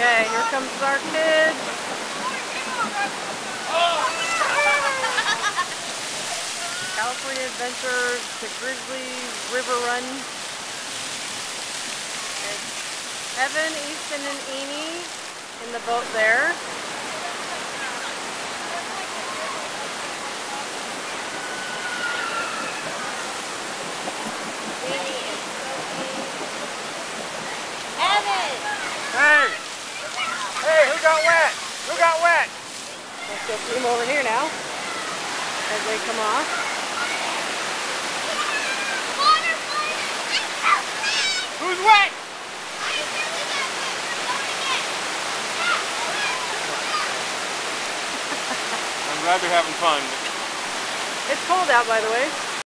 Okay, here comes our kids. California Adventures to Grizzly River Run. Evan, Easton, and Amy in the boat there. Go see them over here now as they come off. Who's wet? I'm glad they're having fun. It's cold out, by the way.